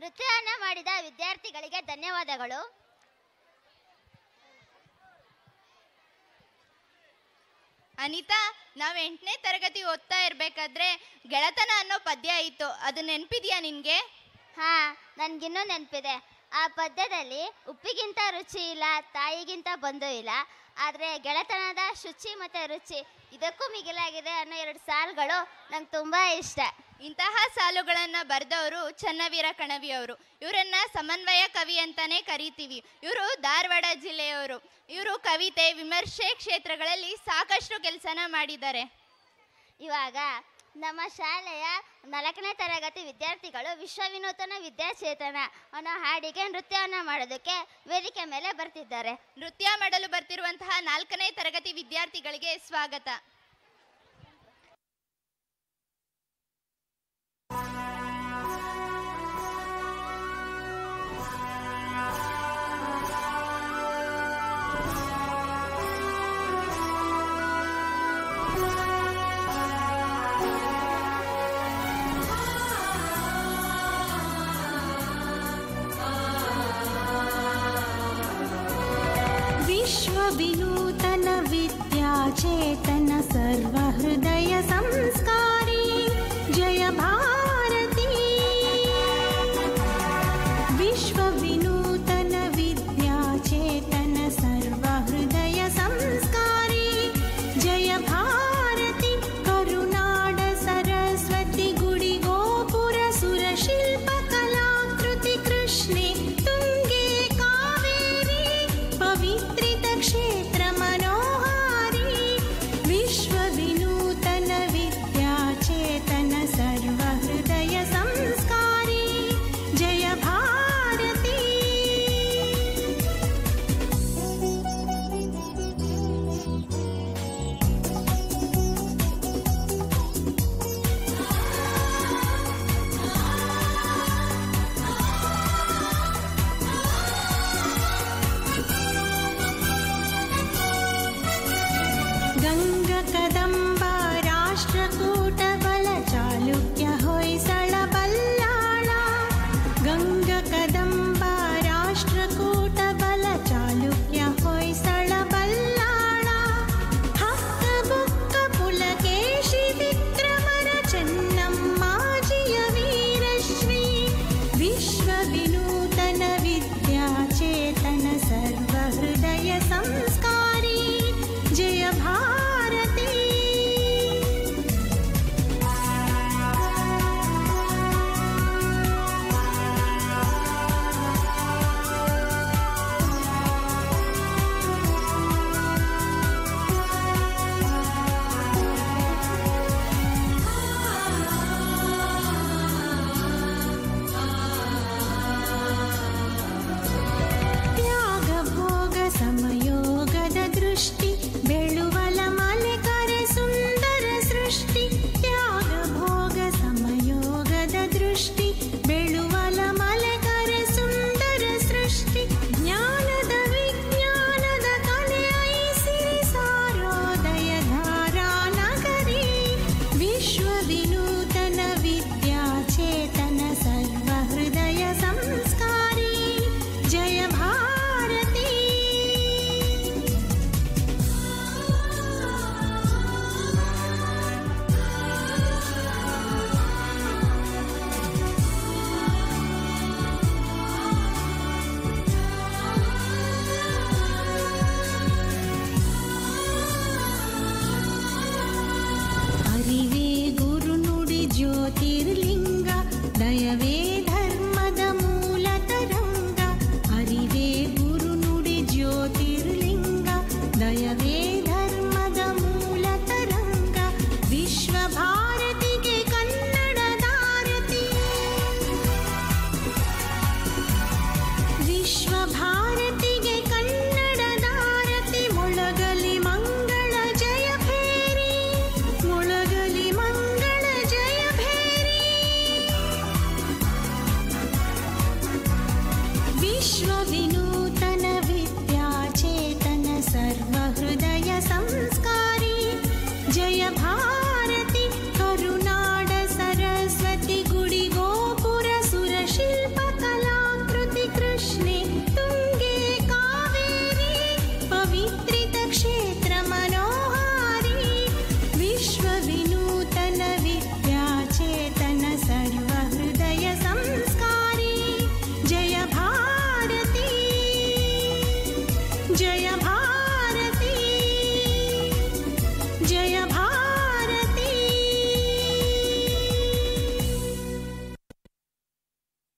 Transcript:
ನೃತ್ಯವನ್ನು ಮಾಡಿದ ವಿದ್ಯಾರ್ಥಿಗಳಿಗೆ ಧನ್ಯವಾದಗಳು. ಅನಿತಾ ನಾವು ಎಂಟನೇ ತರಗತಿ ಓದ್ತಾ ಇರಬೇಕಾದ್ರೆ ಗೆಳತನ ಅನ್ನೋ ಪದ್ಯ ಇತ್ತು ಅದು ನೆನಪಿದ್ಯಾ ನಿನಗೆ? ಹಾ ನನ್ಗಿನ್ನೂ ನೆನಪಿದೆ. ಆ ಪದ್ಯದಲ್ಲಿ ಉಪ್ಪಿಗಿಂತ ರುಚಿ ಇಲ್ಲ ತಾಯಿಗಿಂತ ಬಂಧು ಇಲ್ಲ ಆದರೆ ಗೆಳೆತನದ ಶುಚಿ ಮತ್ತು ರುಚಿ ಇದಕ್ಕೂ ಮಿಗಿಲಾಗಿದೆ ಅನ್ನೋ ಎರಡು ಸಾಲುಗಳು ನಂಗೆ ತುಂಬ ಇಷ್ಟ. ಇಂತಹ ಸಾಲುಗಳನ್ನು ಬರೆದವರು ಚನ್ನವೀರ ಕಣವಿ ಅವರು ಇವರನ್ನ ಸಮನ್ವಯ ಕವಿ ಅಂತಾನೆ ಕರಿತೀವಿ. ಇವರು ಧಾರವಾಡ ಜಿಲ್ಲೆಯವರು. ಇವರು ಕವಿತೆ ವಿಮರ್ಶೆ ಕ್ಷೇತ್ರಗಳಲ್ಲಿ ಸಾಕಷ್ಟು ಕೆಲಸನ ಮಾಡಿದ್ದಾರೆ. ಇವಾಗ ನಮ್ಮ ಶಾಲೆಯ ನಾಲ್ಕನೇ ತರಗತಿ ವಿದ್ಯಾರ್ಥಿಗಳು ವಿಶ್ವ ವಿನೂತನ ವಿದ್ಯಾಚೇತನ ಅನ್ನೋ ಹಾಡಿಗೆ ನೃತ್ಯವನ್ನು ಮಾಡೋದಕ್ಕೆ ವೇದಿಕೆ ಮೇಲೆ ಬರ್ತಿದ್ದಾರೆ. ನೃತ್ಯ ಮಾಡಲು ಬರ್ತಿರುವಂತಹ ನಾಲ್ಕನೇ ತರಗತಿ ವಿದ್ಯಾರ್ಥಿಗಳಿಗೆ ಸ್ವಾಗತ. नूतन विद्या चेतन सर्वहृदय संस्कारी। जय भारती। विश्वविनू Debbie.